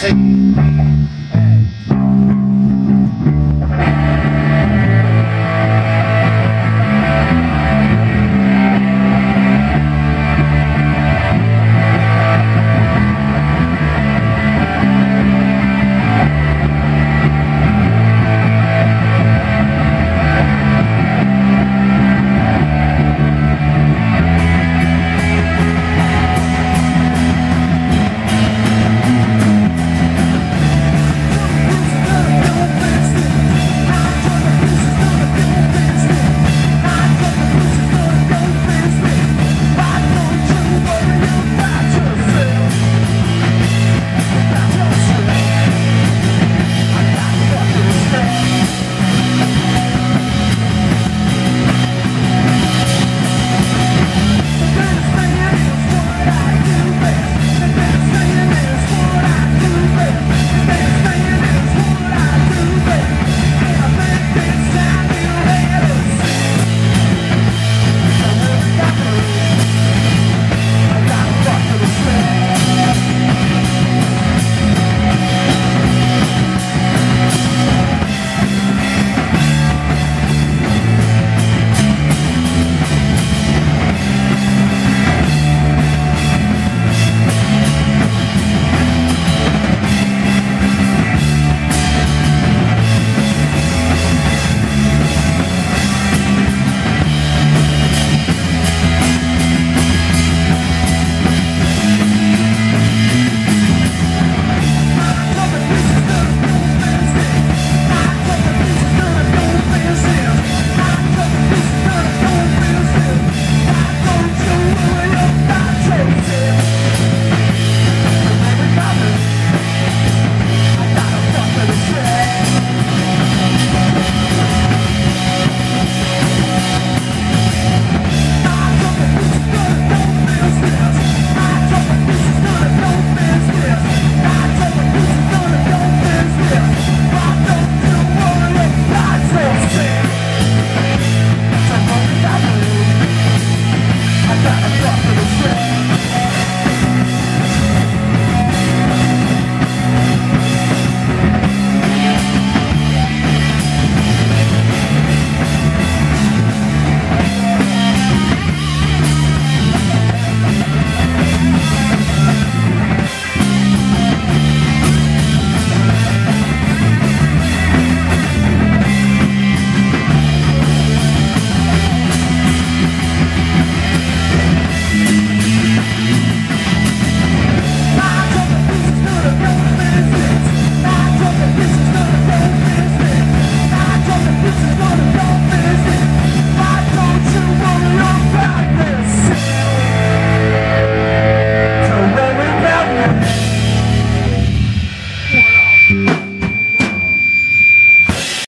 Hey.